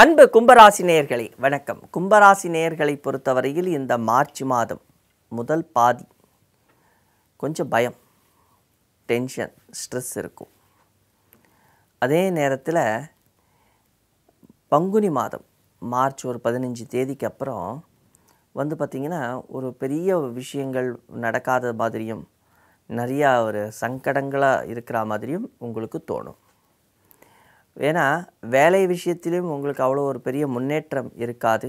அன்பு கும்பராசி நேயர்களே வணக்கம். கும்பராசி நேயர்களை பொறுத்தவரையில் இந்த மார்ச் மாதம் முதல் பாதி கொஞ்சம் பயம் டென்ஷன் ஸ்ட்ரெஸ் இருக்கும். அதே நேரத்தில் பங்குனி மாதம் மார்ச் ஒரு பதினஞ்சு தேதிக்கு அப்புறம் வந்து பார்த்திங்கன்னா ஒரு பெரிய விஷயங்கள் நடக்காத மாதிரியும் நிறையா ஒரு சங்கடங்களாக இருக்கிற மாதிரியும் உங்களுக்கு தோணும். ஏன்னா வேலை விஷயத்திலும் உங்களுக்கு அவ்வளோ ஒரு பெரிய முன்னேற்றம் இருக்காது.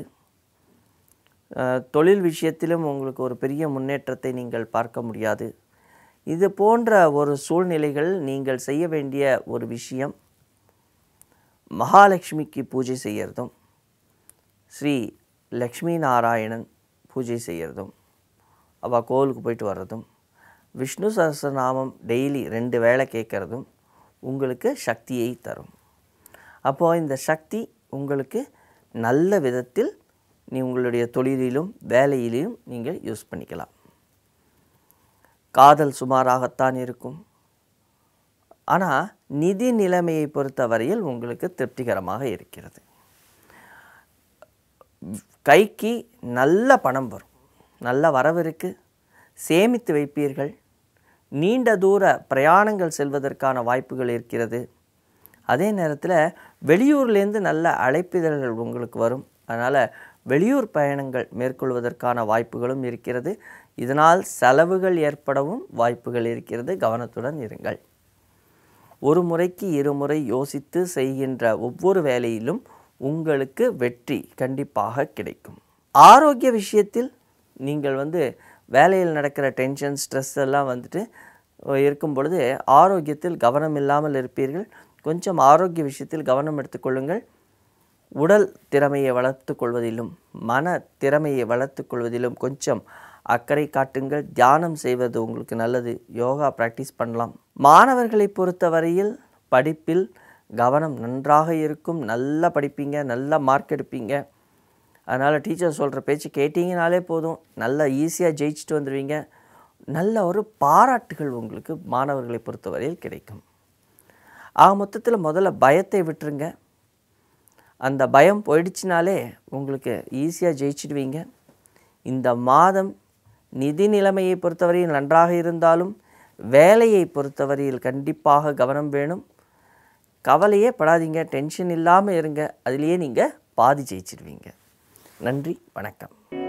தொழில் விஷயத்திலும் உங்களுக்கு ஒரு பெரிய முன்னேற்றத்தை நீங்கள் பார்க்க முடியாது. இது போன்ற ஒரு சூழ்நிலைகள் நீங்கள் செய்ய வேண்டிய ஒரு விஷயம். மகாலட்சுமிக்கு பூஜை செய்கிறதும் ஸ்ரீ லக்ஷ்மி நாராயணன் பூஜை செய்கிறதும் அவள் கோவிலுக்கு போயிட்டு வர்றதும் விஷ்ணு சஹஸ்ரநாமம் டெய்லி ரெண்டு வேளை கேட்குறதும் உங்களுக்கு சக்தியை தரும். அப்போது இந்த சக்தி உங்களுக்கு நல்ல விதத்தில் நீ உங்களுடைய தொழிலிலும் வேலையிலும் நீங்கள் யூஸ் பண்ணிக்கலாம். காதல் சுமாராகத்தான் இருக்கும். ஆனால் நிதி நிலைமையை பொறுத்தவரையில் உங்களுக்கு திருப்திகரமாக இருக்கிறது. கைக்கு நல்ல பணம் வரும். நல்ல வரவு இருக்குது சேமித்து வைப்பீர்கள். நீண்ட தூர பிரயாணங்கள் செல்வதற்கான வாய்ப்புகள் இருக்கிறது. அதே நேரத்தில் வெளியூர்லேருந்து நல்ல அழைப்பிதழ்கள் உங்களுக்கு வரும். அதனால் வெளியூர் பயணங்கள் மேற்கொள்வதற்கான வாய்ப்புகளும் இருக்கிறது. இதனால் செலவுகள் ஏற்படவும் வாய்ப்புகள் இருக்கிறது. கவனத்துடன் இருங்கள். ஒரு முறைக்கு இருமுறை யோசித்து செய்கின்ற ஒவ்வொரு வேலையிலும் உங்களுக்கு வெற்றி கண்டிப்பாக கிடைக்கும். ஆரோக்கிய விஷயத்தில் நீங்கள் வந்து வேலையில் நடக்கிற டென்ஷன் ஸ்ட்ரெஸ் எல்லாம் வந்துட்டு இருக்கும் பொழுது ஆரோக்கியத்தில் கவனம் இல்லாமல் இருப்பீர்கள். கொஞ்சம் ஆரோக்கிய விஷயத்தில் கவனம் எடுத்துக்கொள்ளுங்கள். உடல் திறமையை வளர்த்து கொள்வதிலும் மன திறமையை வளர்த்து கொள்வதிலும் கொஞ்சம் அக்கறை காட்டுங்கள். தியானம் செய்வது உங்களுக்கு நல்லது. யோகா ப்ராக்டிஸ் பண்ணலாம். மாணவர்களை பொறுத்தவரையில் படிப்பில் கவனம் நன்றாக இருக்கும். நல்லா படிப்பீங்க நல்லா மார்க் எடுப்பீங்க. அதனால் டீச்சர் சொல்கிற பேச்சு கேட்டிங்கனாலே போதும். நல்லா ஈஸியாக ஜெயிச்சுட்டு வந்துடுவீங்க நல்ல ஒரு பாராட்டுகள் உங்களுக்கு மாணவர்களை பொறுத்தவரையில் கிடைக்கும். ஆக மொத்தத்தில் முதல்ல பயத்தை விட்டுருங்க. அந்த பயம் போயிடுச்சுனாலே உங்களுக்கு ஈஸியாக ஜெயிச்சிடுவீங்க. இந்த மாதம் நிதி நிலைமையை பொறுத்தவரையில் நன்றாக இருந்தாலும் வேலையை பொறுத்தவரையில் கண்டிப்பாக கவனம் வேணும். கவலையே படாதீங்க டென்ஷன் இல்லாமல் இருங்க. அதுலேயே நீங்கள் பாதி ஜெயிச்சிடுவீங்க. நன்றி வணக்கம்.